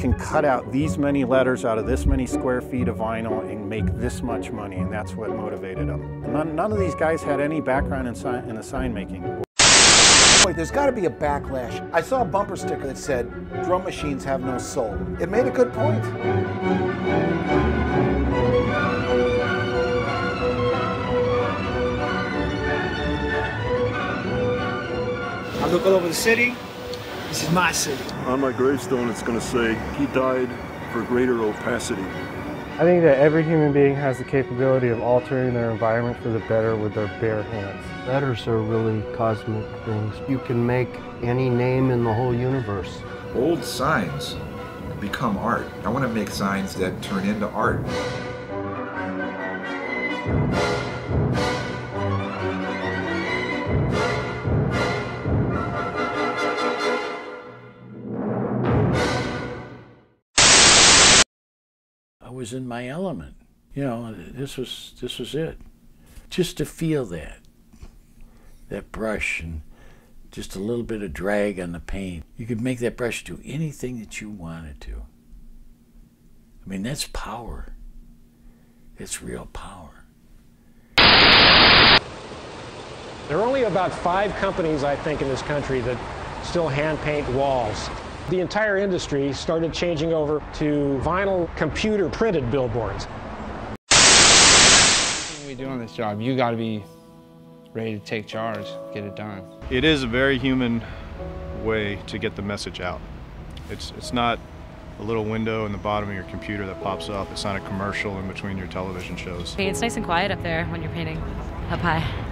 can cut out these many letters out of this many square feet of vinyl and make this much money, and that's what motivated them. None, none of these guys had any background in, sign, in the sign making. Wait, there's got to be a backlash. I saw a bumper sticker that said, drum machines have no soul. It made a good point. I look all over the city. This is my city. On my gravestone, it's going to say, he died for greater opacity. I think that every human being has the capability of altering their environment for the better with their bare hands. Letters are really cosmic things. You can make any name in the whole universe. Old signs become art. I want to make signs that turn into art. I was in my element. You know, this was this was it. Just to feel that, that brush and just a little bit of drag on the paint. You could make that brush do anything that you wanted to. I mean, that's power. It's real power. There are only about five companies, I think, in this country that still hand paint walls. The entire industry started changing over to vinyl computer printed billboards. Everything we do on this job, you got to be ready to take charge, get it done. It is a very human way to get the message out. It's, it's not a little window in the bottom of your computer that pops up. It's not a commercial in between your television shows. It's nice and quiet up there when you're painting up high.